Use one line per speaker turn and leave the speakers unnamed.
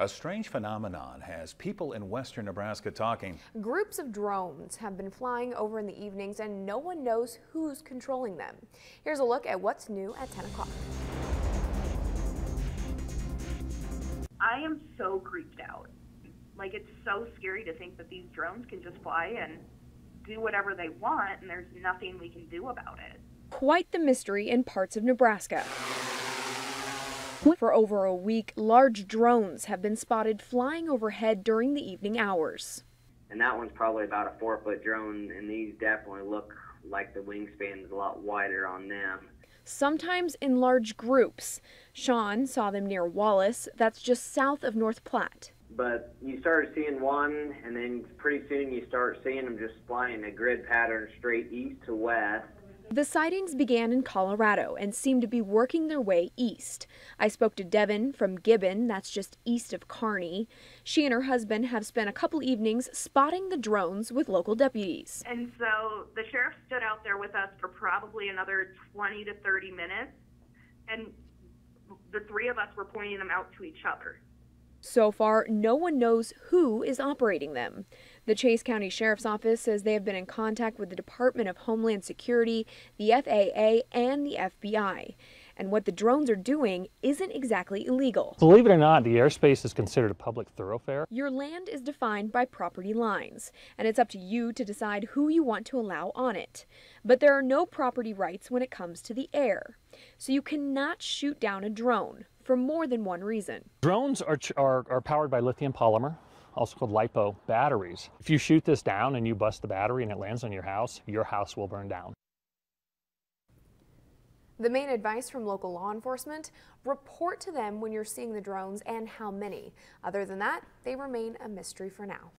A strange phenomenon has people in western Nebraska talking.
Groups of drones have been flying over in the evenings and no one knows who's controlling them. Here's a look at what's new at 10 o'clock.
I am so creeped out. Like, it's so scary to think that these drones can just fly and do whatever they want and there's nothing we can do about it.
Quite the mystery in parts of Nebraska. For over a week, large drones have been spotted flying overhead during the evening hours.
And that one's probably about a four foot drone, and these definitely look like the wingspan is a lot wider on them.
Sometimes in large groups. Sean saw them near Wallace, that's just south of North Platte.
But you start seeing one, and then pretty soon you start seeing them just flying a grid pattern straight east to west.
The sightings began in Colorado and seem to be working their way east. I spoke to Devin from Gibbon, that's just east of Kearney. She and her husband have spent a couple evenings spotting the drones with local deputies.
And so the sheriff stood out there with us for probably another 20 to 30 minutes, and the three of us were pointing them out to each other.
So far, no one knows who is operating them. The Chase County Sheriff's Office says they have been in contact with the Department of Homeland Security, the FAA, and the FBI. And what the drones are doing isn't exactly illegal.
Believe it or not, the airspace is considered a public thoroughfare.
Your land is defined by property lines, and it's up to you to decide who you want to allow on it. But there are no property rights when it comes to the air. So you cannot shoot down a drone for more than one reason.
Drones are, are, are powered by lithium polymer, also called LiPo batteries. If you shoot this down and you bust the battery and it lands on your house, your house will burn down.
The main advice from local law enforcement, report to them when you're seeing the drones and how many. Other than that, they remain a mystery for now.